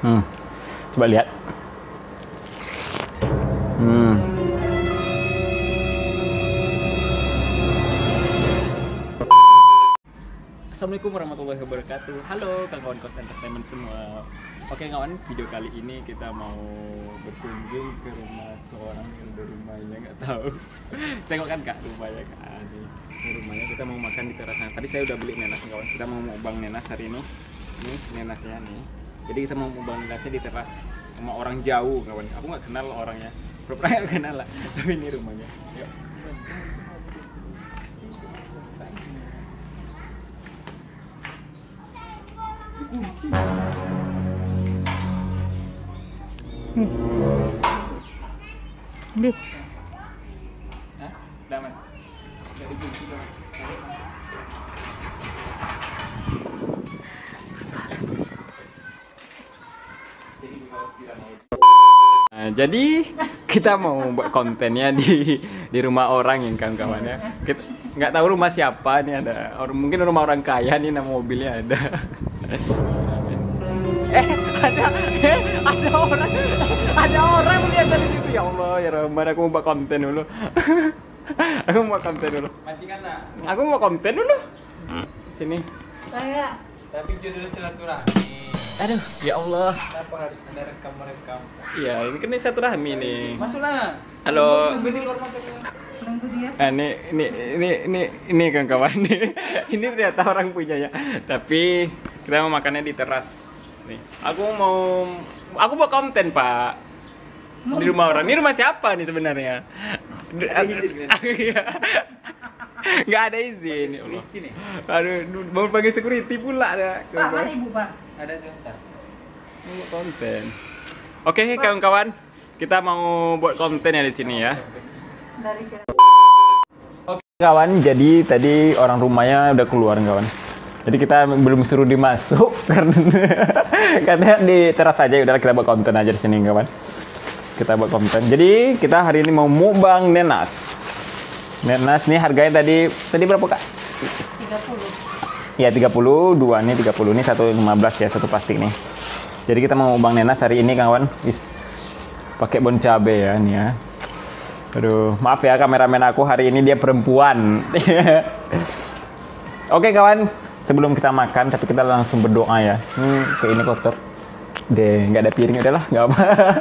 Hmm. Coba lihat. Hmm. Assalamualaikum warahmatullahi wabarakatuh. Halo kawan-kawan Kos Entertainment semua. Oke kawan, video kali ini kita mau berkunjung ke rumah seorang yang ada rumahnya nggak tahu. Tengok kan kak rumahnya kak. Ini, ini rumahnya kita mau makan di terasnya. Tadi saya udah beli nenas kawan. Kita mau mukbang nenas hari ini. Nih nenasnya nih. Jadi kita mau mukbang nenasnya di teras sama orang jauh kawan. Aku nggak kenal orangnya. Pernah nggak kenal lah. Tapi ini rumahnya. Yuk. Hah? Nah, jadi kita mau buat kontennya di di rumah orang yang kawan-kawannya. Kita nggak tahu rumah siapa nih ada orang mungkin rumah orang kaya nih nama mobilnya ada. eh ada eh, ada orang ada orang melihat dari situ ya Allah ya Rahman aku mau buat konten dulu. aku mau buat konten dulu. Matikan nak. Aku mau konten dulu. Sini. Saya Tapi judul silaturahmi. Aduh, ya Allah. Kenapa harus ada rekam-rekam? Iya, ini kan ini satu rahmi nih. Masuklah. Halo. Tunggu di luar motornya. nunggu dia. Ah, ini ini ini ini ini kan kawan nih. ini ternyata orang punya ya. Tapi kita mau makannya di teras nih. Aku mau aku mau konten pak di rumah orang. Ini rumah siapa nih sebenarnya? Ada izin, kan? Iya. Nggak ada izin. ya Allah. Aduh, mau panggil security pula ada. Pak, mana ibu pak? Ada sebentar. Mau konten. Oke, kawan-kawan. Kita mau buat konten ya di sini ya. Dari sini. Oke kawan, jadi tadi orang rumahnya udah keluar kawan. Jadi kita belum suruh dimasuk karena katanya di teras aja udah kita buat konten aja di sini kawan. Kita buat konten. Jadi kita hari ini mau mukbang nenas. Nenas nih harganya tadi tadi berapa kak? 30. Ya 30, dua nih 30 nih satu 15 ya satu plastik nih. Jadi kita mau mukbang nenas hari ini kawan. Is pakai bon cabe ya nih ya. Aduh, maaf ya kameramen aku hari ini dia perempuan. Oke kawan, sebelum kita makan tapi kita langsung berdoa ya. Hmm, kayak ini kotor. Deh, nggak ada piring udahlah, nggak apa.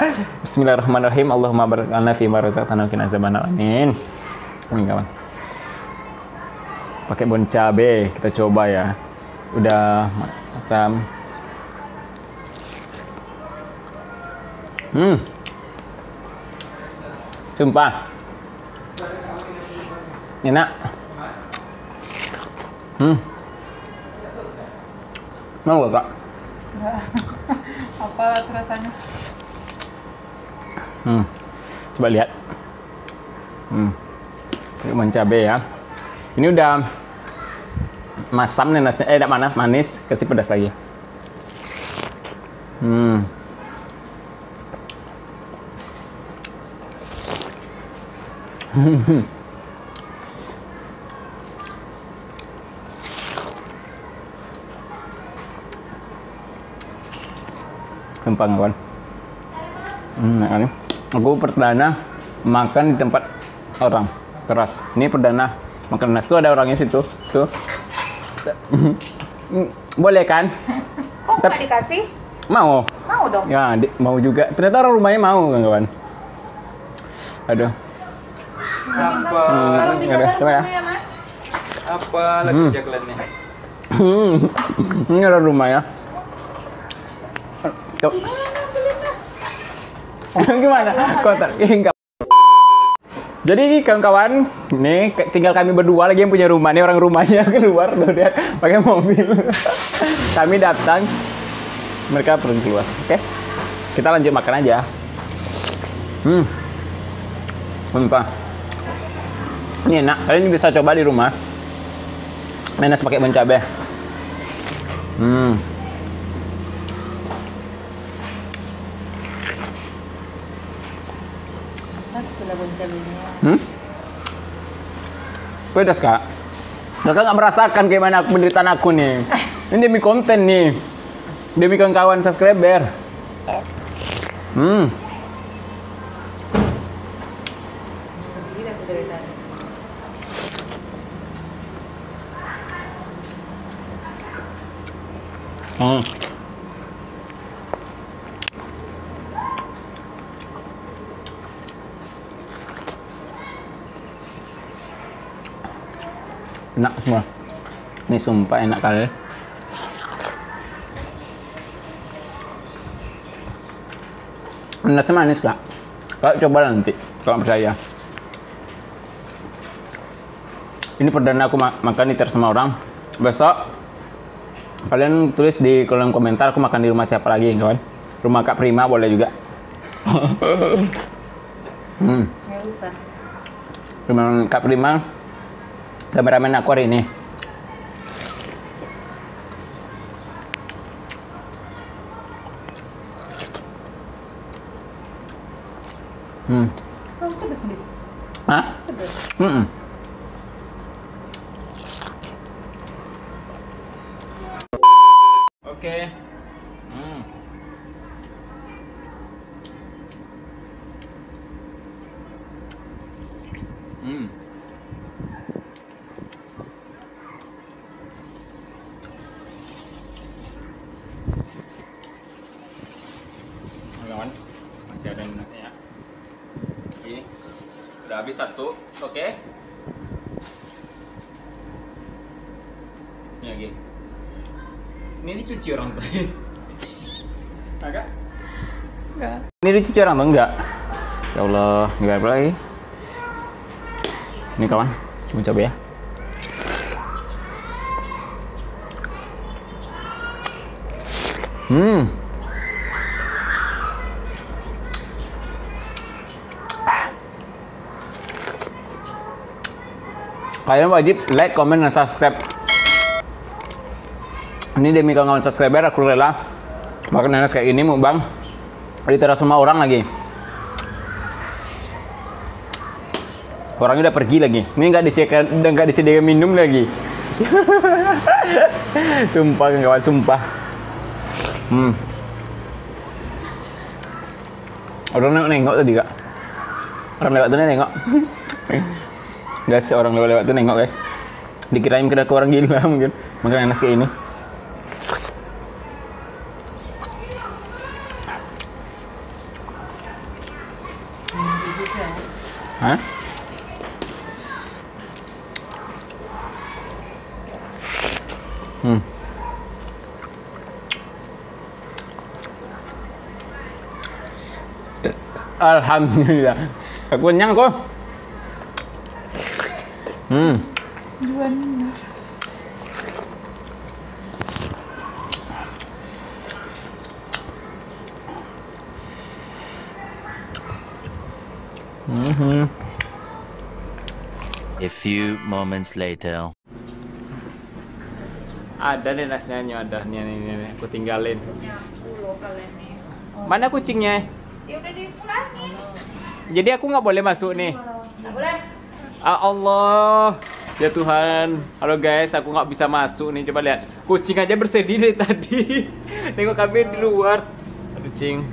Bismillahirrahmanirrahim. Allahumma barik lana fi ma razaqtana wa qina. Amin. Amin kawan. Pakai bon cabe, kita coba ya. Udah masam. Hmm. Sumpah. Enak. Hmm. Mau gak, Kak? Apa rasanya? Hmm. Coba lihat. Hmm. Pakai cabe ya. Ini udah masam nih nasinya. Eh, mana? Manis. Kasih pedas lagi. Hmm. Sumpah kawan. Hmm, nah. Aku perdana makan di tempat orang keras. Ini perdana makan nasi tuh ada orangnya situ. Tuh. Hmm, Boleh kan? Kok nggak dikasih? Mau? Mau dong. Ya, di- mau juga. Ternyata orang rumahnya mau kan kawan. Aduh. Apa? Kalau Hmm. Coba ya. mas. Apa lagi jaglannya? Hmm, ini orang rumah ya. Tuh. Gimana? Kotor. Enggak. Jadi kawan-kawan, nih tinggal kami berdua lagi yang punya rumah. Nih orang rumahnya keluar tuh dia pakai mobil. kami datang, mereka pergi keluar. Oke, kita lanjut makan aja. Hmm, sumpah. Ini enak. Kalian bisa coba di rumah. Nenes pakai bon cabe. Hmm. Hmm? Pedas kak. Kakak nggak merasakan gimana penderitaan aku nih. Ini demi konten nih. Demi kawan-kawan subscriber. Hmm. Hmm. Enak semua. Ini sumpah enak kali. Nasnya manis kak. Kak coba nanti kalau percaya. Ini perdana aku ma- makan di sama orang. Besok kalian tulis di kolom komentar aku makan di rumah siapa lagi kawan. Rumah Kak Prima boleh juga. hmm, Nggak usah. rumah Kak Prima kameramen aku hari ini. Hmm. Hah? Pedes. Mm-mm. Oke. Hmm. Hmm. Kawan, masih ada nasinya. Ini udah habis satu, oke? Ini lagi. Ini dicuci orang tadi. Agak? Enggak. Ini dicuci orang tuh enggak? Ya Allah, gimana apa lagi? Ini kawan, coba coba ya. Hmm. Kalian wajib like, comment, dan subscribe. Ini demi kawan subscriber aku rela makan nanas kayak ini mau bang. Di teras semua orang lagi. Orangnya udah pergi lagi. Ini nggak disediakan, nggak disediakan minum lagi. sumpah kawan, sumpah. Hmm. Orang nengok, tadi kak. Orang lewat tuh nengok. guys, orang lewat-lewat tuh nengok guys. Dikirain ke orang gila mungkin. Makan nanas kayak ini. Hah? Hmm. Alhamdulillah. Aku kenyang kok. Hmm. Dua nanas. Mhm. A few moments later. Ada nih nasinya ada nih nih nih, aku tinggalin. Mana kucingnya? Ya udah dipulangin. Jadi aku nggak boleh masuk nih. Nggak boleh. Ah Allah. Ya Tuhan. Halo guys, aku nggak bisa masuk nih. Coba lihat. Kucing aja bersedih dari tadi. Tengok kami di luar. Aduh, cing.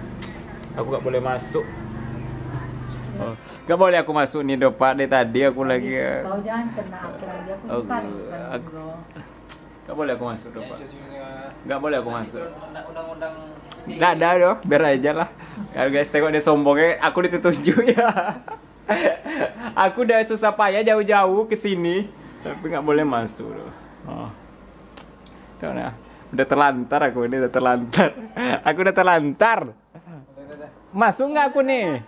Aku nggak boleh masuk. Oh, Gak boleh aku masuk nih dopak dari tadi aku lagi. eh, Kau jangan kena aku lagi. Aku Oh, aku-. Gak boleh aku masuk dopak. Gak boleh aku masuk. Undang-undang Nggak ada dong, biar aja lah. Ya guys, tengok dia sombongnya, aku ditutujuk ya. Aku udah susah payah jauh-jauh ke sini, tapi nggak boleh masuk loh. Oh. Tuh nah, udah terlantar aku ini udah terlantar. Aku udah terlantar. Masuk nggak aku nih?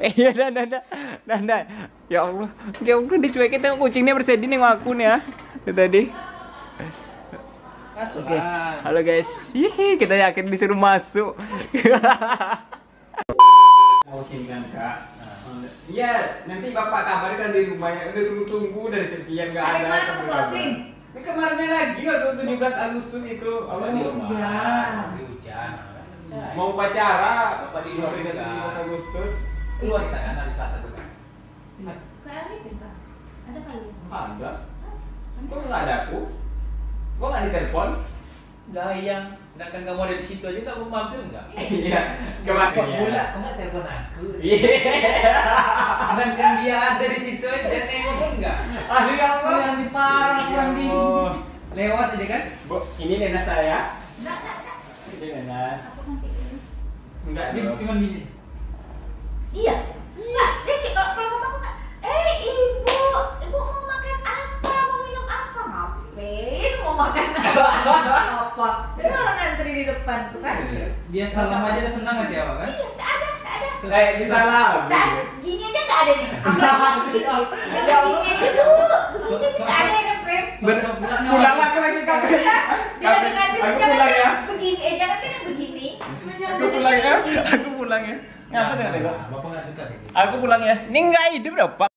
Iya, dah, dah, dah, dah, dah. Ya Allah, ya Allah dicuekin tengok kucingnya bersedih nih sama aku nih ya. Tadi. Masuk guys. Halo guys. Hihi, kita yakin disuruh masuk. Mau kak. Iya, nanti bapak kabarkan di rumahnya. Udah tunggu-tunggu dari siang nggak ada. Mana kabar. closing? Ini kemarinnya lagi waktu 17 Agustus itu. Apa Oh, nih? hujan. hujan. Mau upacara. Bapak di luar Hari juga. 17 Agustus. Keluar kita kan hari Selasa tuh kan. Kayak Arifin kak. Ada kali. Ada. Kok nggak ada aku? Kok nggak ditelepon? Sayang, sedangkan kamu ada di situ aja kamu mampir nggak? Iya. Masuk Kemasnya. pula, kok nggak telepon aku? Iya. Sedangkan dia ada di situ aja, nengok pun nggak? Aduh ya Allah. Kurang di parah, Ya kurang di. Lewat aja kan? Bu, ini nenas saya. Enggak, enggak, enggak. Ini nenas. Aku nanti ini. Enggak Ini cuma gini. Iya. Enggak, dia cek kalau kalau sama aku enggak. Eh, ibu, ibu mau makan apa? Mau minum apa? Ngapain mau makan apa? apa? Orang ngantri di depan tuh kan? Dia salam aja udah senang hati awak kan? Iya, enggak ada, enggak ada. Kayak di. Enggak ada. Gini aja enggak ada nih. Apa begini aja dulu. Enggak ada yang frame. Pulang, lagi lagi kamu. Dia udah ngasih Aku jangan pulang ya. begini, eh jangan kan yang begini. Aku pulang ya. Aku pulang ya. Ngapa tengok tengok? Bapak nggak suka kayak gitu. Aku pulang ya. Ini enggak hidup dong, Pak.